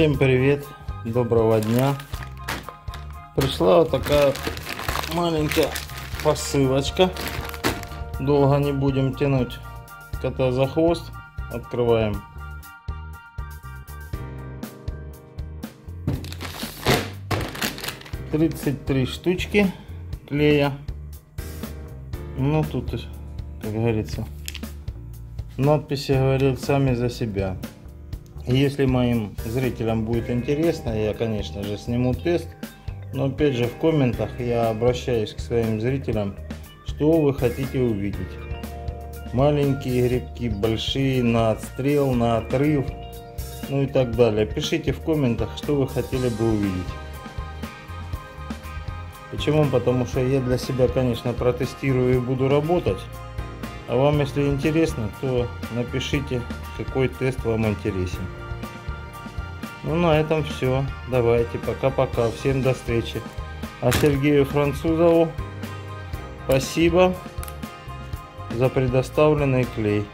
Всем привет, доброго дня. Пришла вот такая маленькая посылочка. Долго не будем тянуть кота за хвост. Открываем. Тридцать три штучки клея. Ну тут, как говорится, надписи говорят сами за себя. Если моим зрителям будет интересно, я, конечно же, сниму тест. Но опять же, в комментах я обращаюсь к своим зрителям, что вы хотите увидеть. Маленькие грибки, большие, на отстрел, на отрыв, ну и так далее. Пишите в комментах, что вы хотели бы увидеть. Почему? Потому что я для себя, конечно, протестирую и буду работать. А вам, если интересно, то напишите, какой тест вам интересен. Ну, на этом все. Давайте, пока-пока. Всем до встречи. А Сергею Французову спасибо за предоставленный клей.